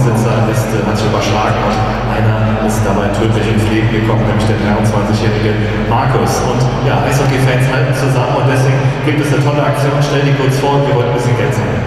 Bahnsitzer ist, äh, hat sich überschlagen und einer ist dabei tödlich ins Leben gekommen, nämlich der 23-jährige Markus. Und ja, Eishockey-Fans halten zusammen und deswegen gibt es eine tolle Aktion. Stell die kurz vor und wir wollen ein bisschen Geld sammeln.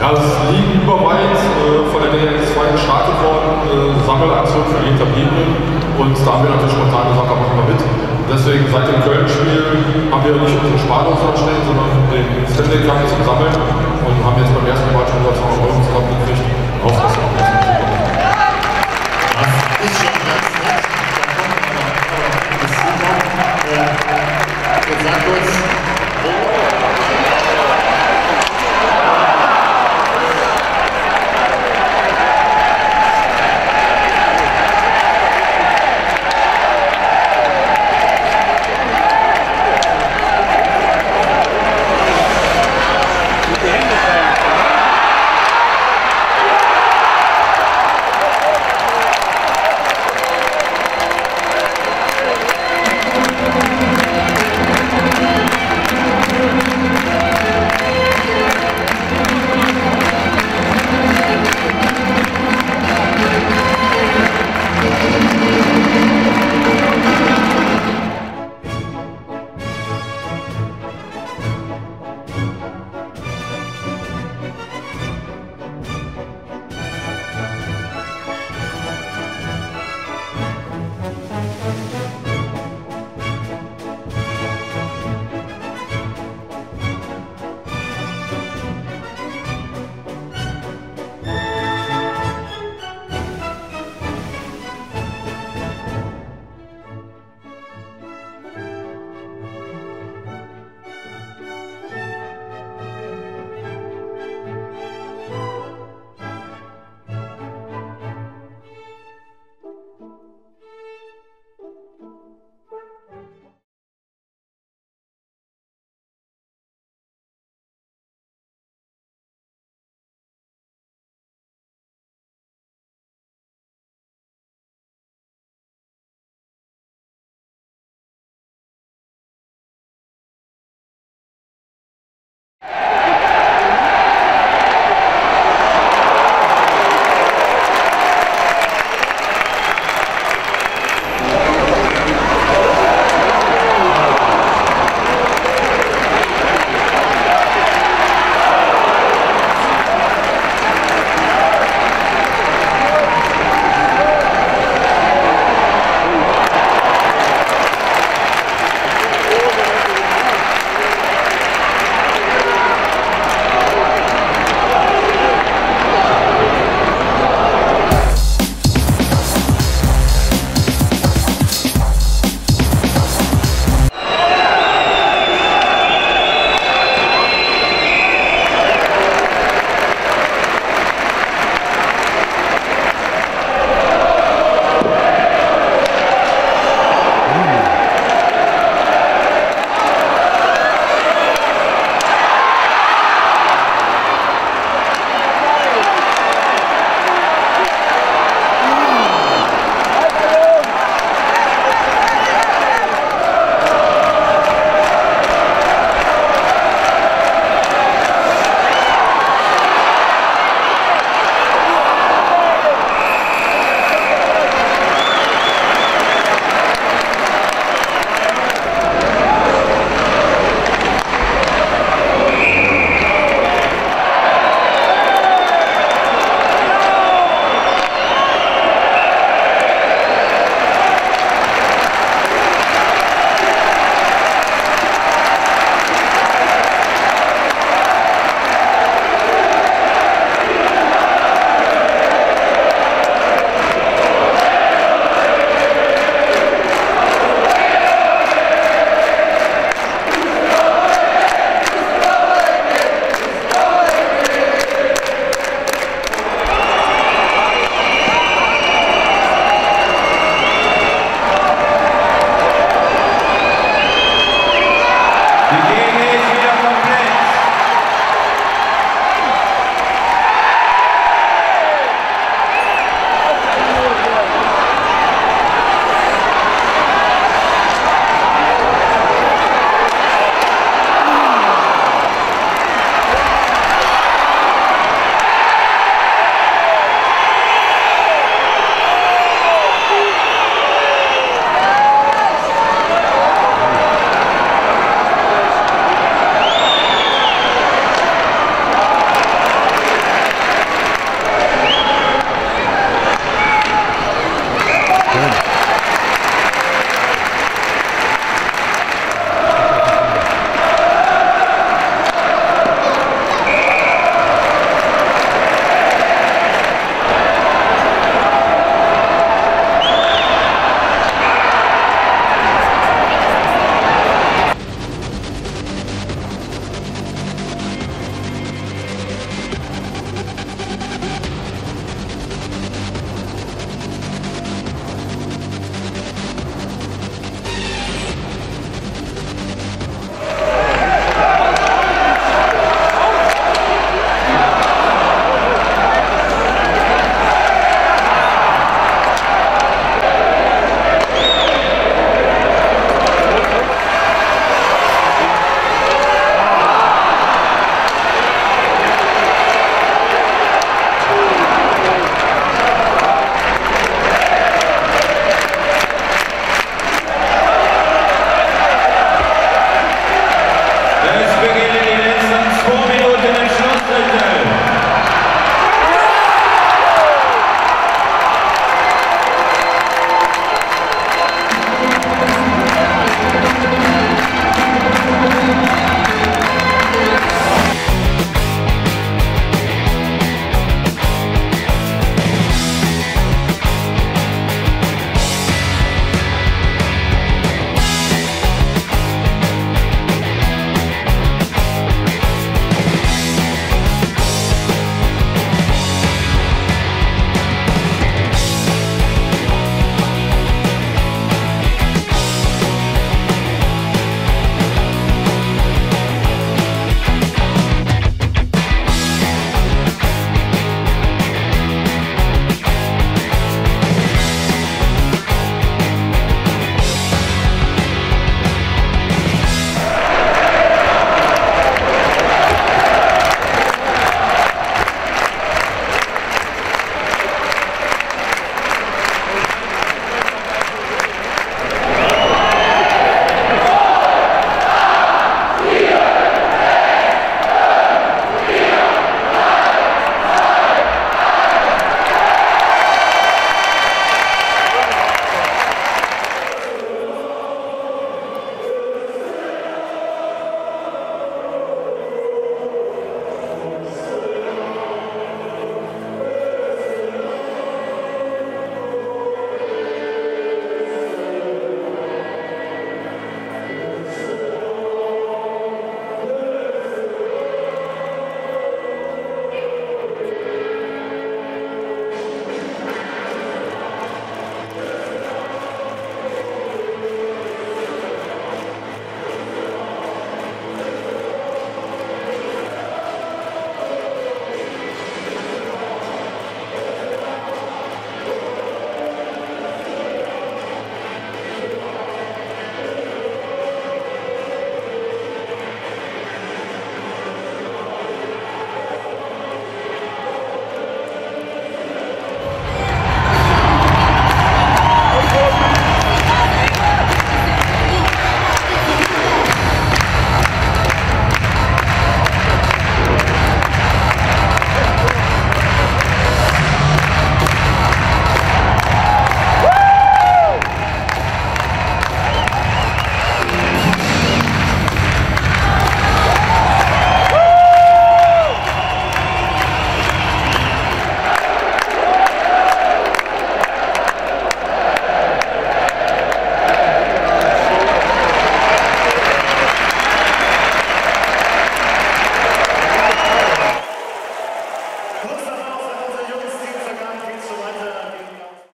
Ja, das ist liegenüberweit äh, von der DNX 2 gestartet worden, äh, Sammelaktion für die Hinterbliebenen. Und da haben wir natürlich spontan gesagt, da machen wir mit. Deswegen seit dem Köln-Spiel haben wir nicht unsere Spardose erstellt, sondern den Stanley Cup zum Sammeln und haben jetzt beim ersten Mal schon über 200 Euro zusammengekriegt. Auf das